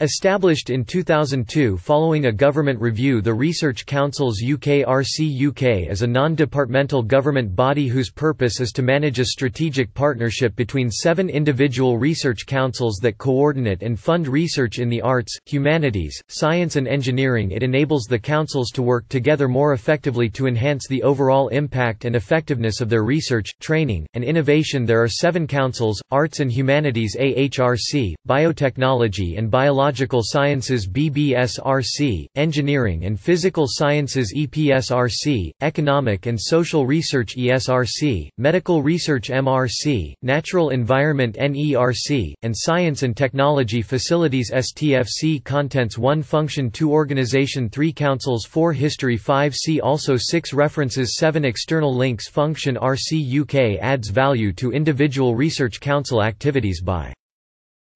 Established in 2002 following a government review. The Research Council's UK RC UK is a non-departmental government body whose purpose is to manage a strategic partnership between seven individual research councils that coordinate and fund research in the arts, humanities, science and engineering. It enables the councils to work together more effectively to enhance the overall impact and effectiveness of their research, training, and innovation. There are seven councils, Arts and Humanities AHRC, Biotechnology and Biological Biological Sciences BBSRC, Engineering and Physical Sciences EPSRC, Economic and Social Research ESRC, Medical Research MRC, Natural Environment NERC, and Science and Technology Facilities STFC Contents 1 Function 2 Organization 3 Councils 4 History 5 See also 6 References 7 External links Function RC UK adds value to individual research council activities by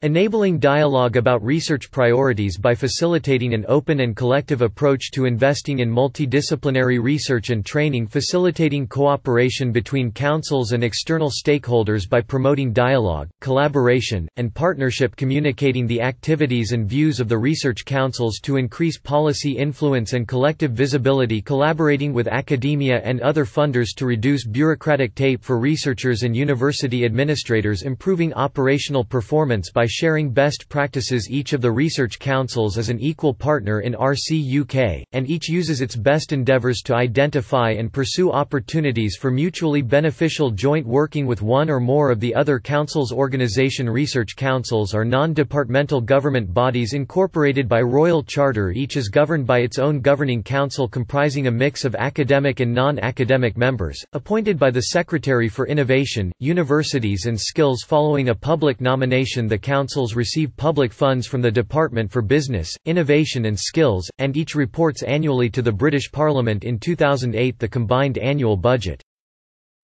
Enabling dialogue about research priorities by facilitating an open and collective approach to investing in multidisciplinary research and training facilitating cooperation between councils and external stakeholders by promoting dialogue, collaboration, and partnership communicating the activities and views of the research councils to increase policy influence and collective visibility collaborating with academia and other funders to reduce bureaucratic tape for researchers and university administrators improving operational performance by sharing best practices. Each of the research councils is an equal partner in RC UK, and each uses its best endeavours to identify and pursue opportunities for mutually beneficial joint working with one or more of the other councils Organisation Research councils are non-departmental government bodies incorporated by Royal Charter. Each is governed by its own governing council comprising a mix of academic and non-academic members, appointed by the Secretary for Innovation, Universities and Skills. Following a public nomination the councils receive public funds from the Department for Business, Innovation and Skills, and each reports annually to the British Parliament in 2008 the combined annual budget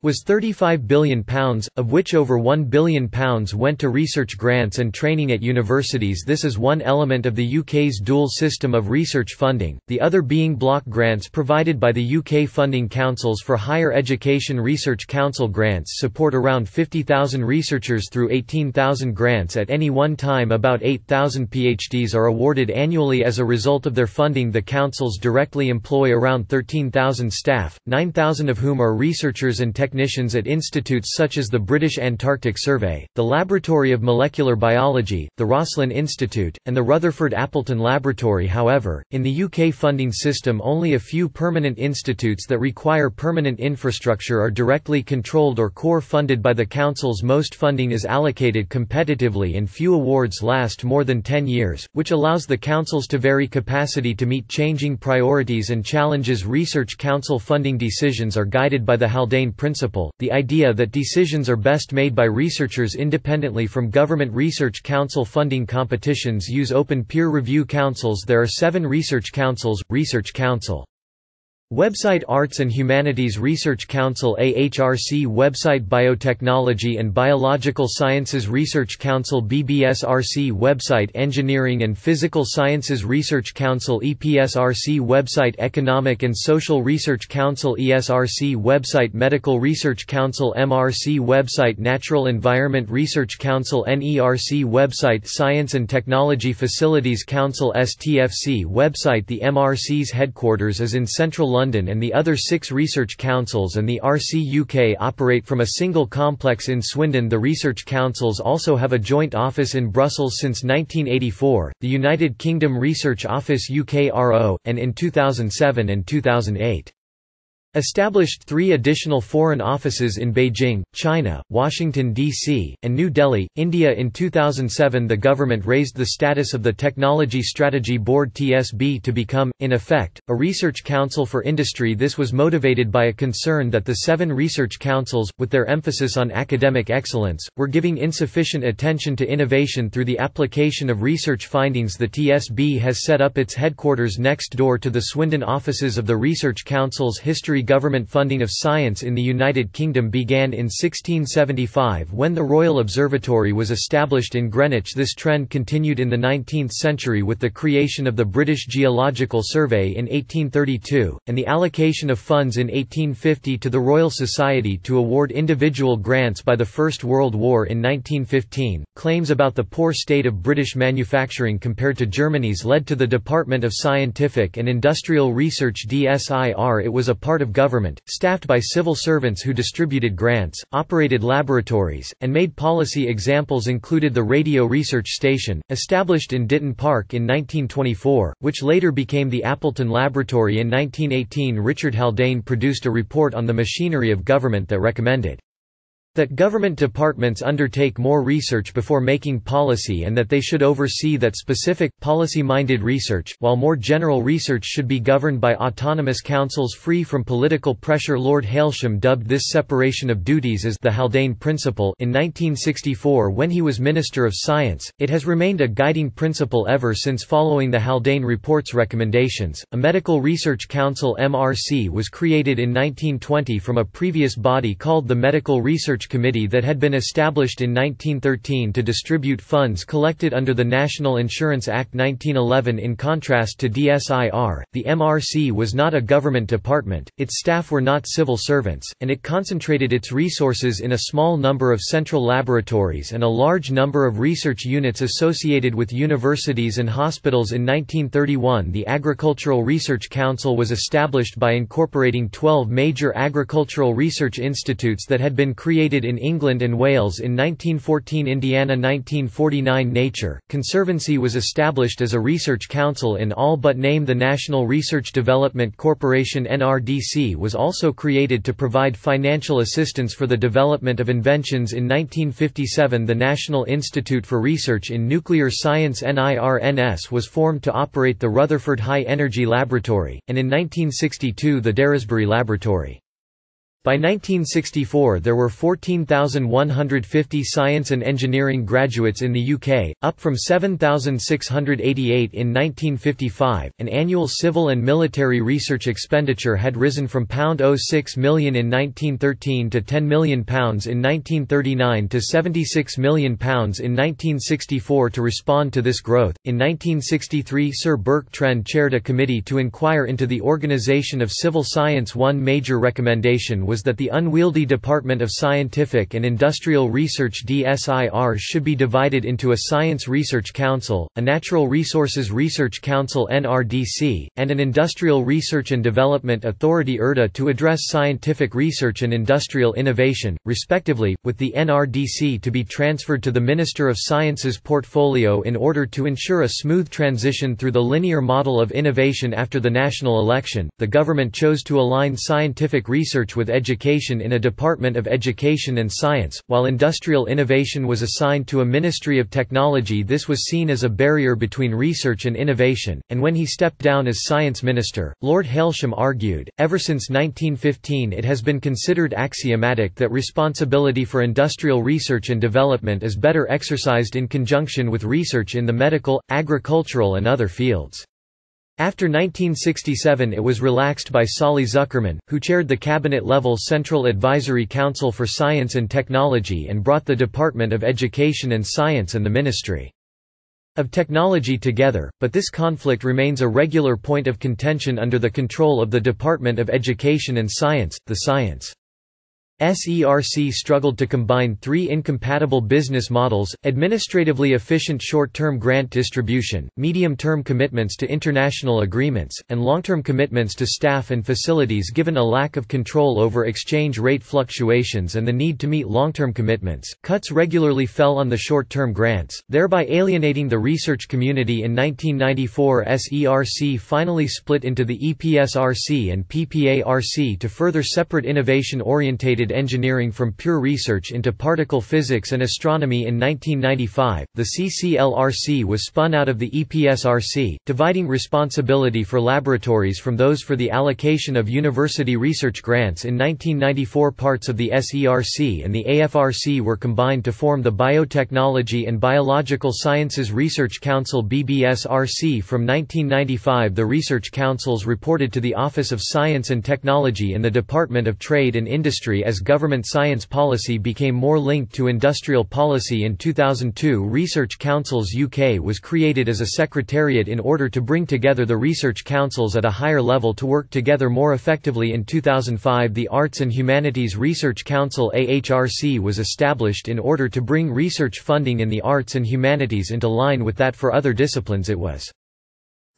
was £35 billion, of which over £1 billion went to research grants and training at universities. This is one element of the UK's dual system of research funding, the other being block grants provided by the UK Funding Councils for Higher Education Research Council grants support around 50,000 researchers through 18,000 grants at any one time. About 8,000 PhDs are awarded annually as a result of their funding. The councils directly employ around 13,000 staff, 9,000 of whom are researchers and technicians technicians at institutes such as the British Antarctic Survey, the Laboratory of Molecular Biology, the Roslin Institute, and the Rutherford Appleton Laboratory. However, in the UK funding system only a few permanent institutes that require permanent infrastructure are directly controlled or core funded by the councils most funding is allocated competitively and few awards last more than 10 years, which allows the councils to vary capacity to meet changing priorities and challenges. Research council funding decisions are guided by the Haldane principle principle, the idea that decisions are best made by researchers independently from government research council funding competitions. Use open peer review councils. There are seven research councils, Research Council Website Arts and Humanities Research Council AHRC Website Biotechnology and Biological Sciences Research Council BBSRC Website Engineering and Physical Sciences Research Council EPSRC Website Economic and Social Research Council ESRC Website Medical Research Council MRC Website Natural Environment Research Council NERC Website Science and Technology Facilities Council STFC Website The MRC's headquarters is in central London London and the other six research councils and the RC UK operate from a single complex in Swindon. The research councils also have a joint office in Brussels since 1984, the United Kingdom Research Office UKRO, and in 2007 and 2008. Established three additional foreign offices in Beijing, China, Washington, D.C., and New Delhi, India In 2007 the government raised the status of the Technology Strategy Board TSB to become, in effect, a research council for industry this was motivated by a concern that the seven research councils, with their emphasis on academic excellence, were giving insufficient attention to innovation through the application of research findings the TSB has set up its headquarters next door to the Swindon offices of the Research Council's History government funding of science in the United Kingdom began in 1675 when the Royal Observatory was established in Greenwich this trend continued in the 19th century with the creation of the British Geological Survey in 1832, and the allocation of funds in 1850 to the Royal Society to award individual grants by the First World War in 1915. Claims about the poor state of British manufacturing compared to Germany's led to the Department of Scientific and Industrial Research DSIR. It was a part of government, staffed by civil servants who distributed grants, operated laboratories, and made policy examples included the Radio Research Station, established in Ditton Park in 1924, which later became the Appleton Laboratory in 1918 Richard Haldane produced a report on the machinery of government that recommended that government departments undertake more research before making policy and that they should oversee that specific, policy-minded research, while more general research should be governed by autonomous councils free from political pressure Lord Hailsham dubbed this separation of duties as the Haldane Principle in 1964 when he was Minister of Science. It has remained a guiding principle ever since following the Haldane Report's recommendations. A Medical Research Council MRC was created in 1920 from a previous body called the Medical Research Research Committee that had been established in 1913 to distribute funds collected under the National Insurance Act 1911 in contrast to DSIR, the MRC was not a government department, its staff were not civil servants, and it concentrated its resources in a small number of central laboratories and a large number of research units associated with universities and hospitals. In 1931 the Agricultural Research Council was established by incorporating 12 major agricultural research institutes that had been created in England and Wales in 1914 Indiana 1949 Nature, Conservancy was established as a research council in all but name the National Research Development Corporation NRDC was also created to provide financial assistance for the development of inventions in 1957 the National Institute for Research in Nuclear Science NIRNS was formed to operate the Rutherford High Energy Laboratory, and in 1962 the Daresbury Laboratory. By 1964 there were 14,150 science and engineering graduates in the UK, up from 7,688 in 1955. An annual civil and military research expenditure had risen from £06 million in 1913 to £10 million in 1939 to £76 million in 1964 to respond to this growth. In 1963 Sir Burke Trend chaired a committee to inquire into the organisation of civil science. One major recommendation was that the unwieldy Department of Scientific and Industrial Research DSIR should be divided into a Science Research Council, a Natural Resources Research Council NRDC, and an Industrial Research and Development Authority IRDA to address scientific research and industrial innovation, respectively, with the NRDC to be transferred to the Minister of Science's portfolio in order to ensure a smooth transition through the linear model of innovation after the national election. The government chose to align scientific research with Education in a Department of Education and Science, while industrial innovation was assigned to a Ministry of Technology this was seen as a barrier between research and innovation, and when he stepped down as Science Minister, Lord Hailsham argued, ever since 1915 it has been considered axiomatic that responsibility for industrial research and development is better exercised in conjunction with research in the medical, agricultural and other fields. After 1967 it was relaxed by Solly Zuckerman, who chaired the cabinet-level Central Advisory Council for Science and Technology and brought the Department of Education and Science and the Ministry of Technology together, but this conflict remains a regular point of contention under the control of the Department of Education and Science, the Science SERC struggled to combine three incompatible business models, administratively efficient short-term grant distribution, medium-term commitments to international agreements, and long-term commitments to staff and facilities given a lack of control over exchange rate fluctuations and the need to meet long-term commitments. Cuts regularly fell on the short-term grants, thereby alienating the research community in 1994 SERC finally split into the EPSRC and PPARC to further separate innovation-orientated engineering from pure research into particle physics and astronomy in 1995. The CCLRC was spun out of the EPSRC, dividing responsibility for laboratories from those for the allocation of university research grants in 1994. Parts of the SERC and the AFRC were combined to form the Biotechnology and Biological Sciences Research Council BBSRC. From 1995, the research councils reported to the Office of Science and Technology in the Department of Trade and Industry as government science policy became more linked to industrial policy in 2002 Research Councils UK was created as a secretariat in order to bring together the research councils at a higher level to work together more effectively. In 2005 the Arts and Humanities Research Council AHRC was established in order to bring research funding in the arts and humanities into line with that for other disciplines it was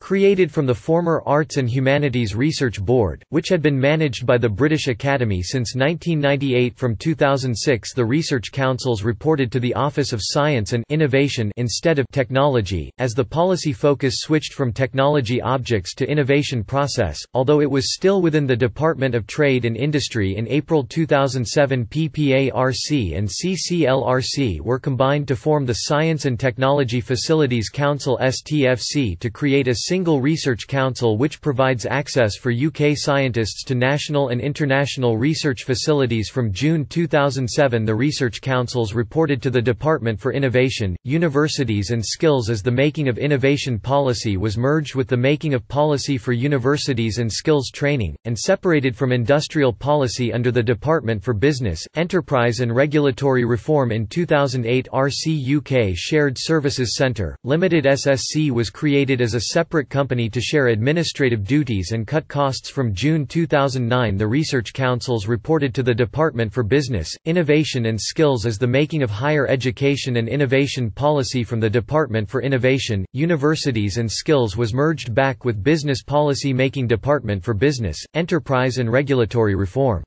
Created from the former Arts and Humanities Research Board, which had been managed by the British Academy since 1998 from 2006 the research councils reported to the Office of Science and Innovation instead of technology, as the policy focus switched from technology objects to innovation process, although it was still within the Department of Trade and Industry in April 2007 PPARC and CCLRC were combined to form the Science and Technology Facilities Council STFC to create a single research council which provides access for UK scientists to national and international research facilities from June 2007 the research councils reported to the Department for Innovation, Universities and Skills as the making of innovation policy was merged with the making of policy for universities and skills training, and separated from industrial policy under the Department for Business, Enterprise and Regulatory Reform in 2008 RC UK Shared Services Centre, Limited SSC was created as a separate separate company to share administrative duties and cut costs from June 2009 the research councils reported to the Department for Business, Innovation and Skills as the making of higher education and innovation policy from the Department for Innovation, Universities and Skills was merged back with Business Policy Making Department for Business, Enterprise and Regulatory Reform.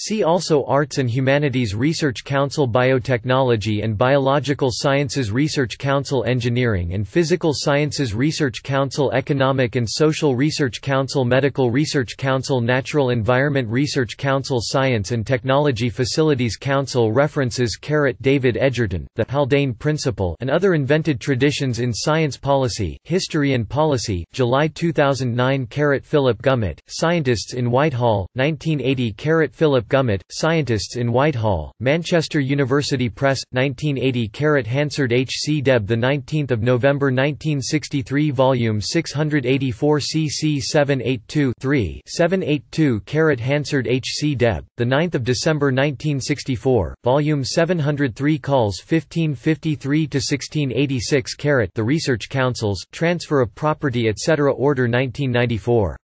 See also Arts and Humanities Research Council Biotechnology and Biological Sciences Research Council Engineering and Physical Sciences Research Council Economic and Social Research Council Medical Research Council Natural Environment Research Council Science and Technology Facilities Council References Carrot David Edgerton, The Haldane Principle and Other Invented Traditions in Science Policy, History and Policy, July 2009 Carrot Philip Gummett, Scientists in Whitehall, 1980 Carrot Philip Gummett, Scientists in Whitehall, Manchester University Press, 1980 Carat Hansard H. C. Deb 19 November 1963 Volume 684 cc 782 3 782 Hansard H. C. Deb, 9 December 1964, Volume 703 Calls 1553–1686 The Research Councils, Transfer of Property etc. Order 1994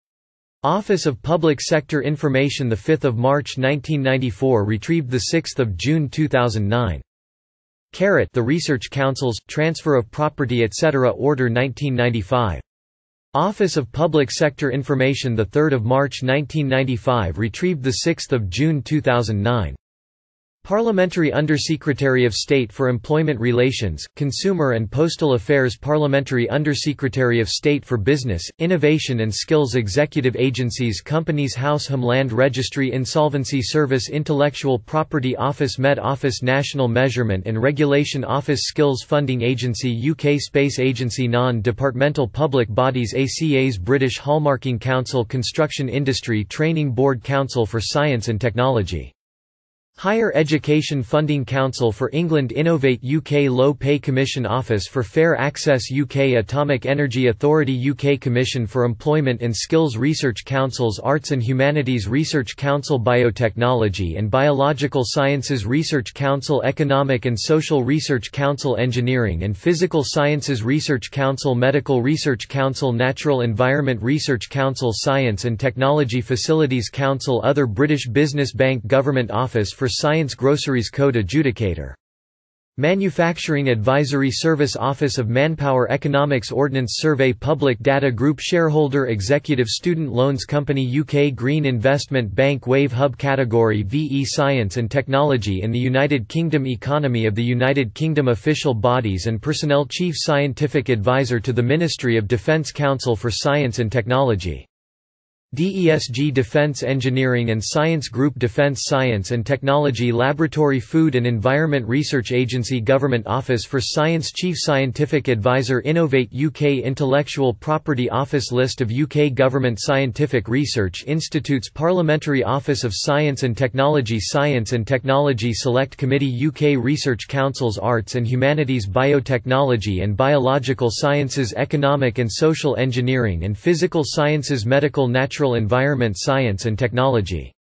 Office of Public Sector Information 5 March 1994 retrieved 6 June 2009. Carrot The Research Councils, Transfer of Property etc. Order 1995. Office of Public Sector Information 3 March 1995 retrieved 6 June 2009. Parliamentary Undersecretary of State for Employment Relations, Consumer and Postal Affairs Parliamentary Undersecretary of State for Business, Innovation and Skills Executive Agencies Companies House Home Land Registry Insolvency Service Intellectual Property Office Met Office National Measurement and Regulation Office Skills Funding Agency UK Space Agency Non-Departmental Public Bodies ACAS British Hallmarking Council Construction Industry Training Board Council for Science and Technology Higher Education Funding Council for England Innovate UK Low Pay Commission Office for Fair Access UK Atomic Energy Authority UK Commission for Employment and Skills Research Councils Arts and Humanities Research Council Biotechnology and Biological Sciences Research Council Economic and Social Research Council Engineering and Physical Sciences Research Council Medical Research Council Natural Environment Research Council Science and Technology Facilities Council Other British Business Bank Government Office for Science Groceries Code Adjudicator. Manufacturing Advisory Service Office of Manpower Economics Ordnance Survey Public Data Group Shareholder Executive Student Loans Company UK Green Investment Bank Wave Hub Category VE Science and Technology in the United Kingdom Economy of the United Kingdom Official Bodies and Personnel Chief Scientific Advisor to the Ministry of Defence Council for Science and Technology DESG Defense Engineering and Science Group Defense Science and Technology Laboratory Food and Environment Research Agency Government Office for Science Chief Scientific Advisor Innovate UK Intellectual Property Office List of UK Government Scientific Research Institutes Parliamentary Office of Science and Technology Science and Technology Select Committee UK Research Councils Arts and Humanities Biotechnology and Biological Sciences Economic and Social Engineering and Physical Sciences Medical Natural Natural Environment Science and Technology.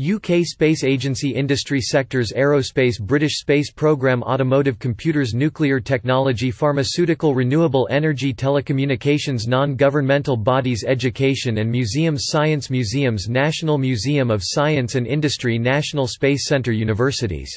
UK Space Agency Industry Sectors Aerospace British Space Programme Automotive Computers Nuclear Technology Pharmaceutical Renewable Energy Telecommunications Non-governmental bodies Education and Museums Science Museums National Museum of Science and Industry National Space Centre Universities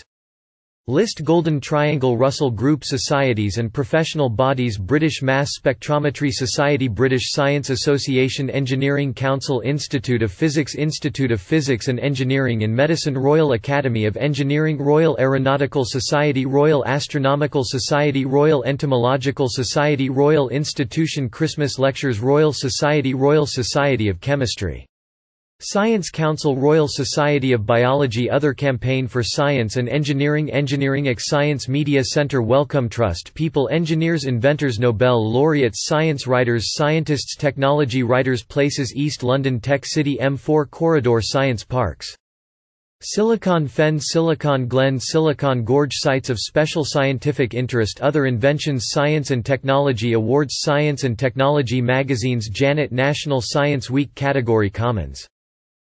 List Golden Triangle Russell Group Societies and Professional Bodies British Mass Spectrometry Society British Science Association Engineering Council Institute of Physics Institute of Physics and Engineering and Medicine Royal Academy of Engineering Royal Aeronautical Society Royal Astronomical Society Royal Entomological Society Royal Institution Christmas Lectures Royal Society Royal Society of Chemistry Science Council Royal Society of Biology Other Campaign for Science and Engineering Engineering X Science Media Centre Wellcome Trust People Engineers Inventors Nobel laureates Science Writers Scientists Technology Writers Places East London Tech City M4 Corridor Science Parks. Silicon Fen Silicon Glen Silicon Gorge Sites of Special Scientific Interest Other Inventions Science and Technology Awards Science and Technology Magazines Janet National Science Week Category Commons